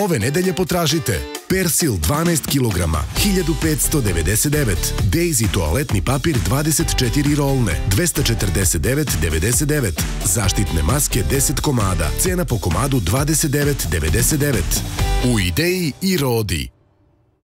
Ove nedelje potražite Persil 12 kg, 1599. Daisy toaletni papir 24 rolne, 249,99. Zaštitne maske 10 komada, cena po komadu 29,99. U ideji i rodi.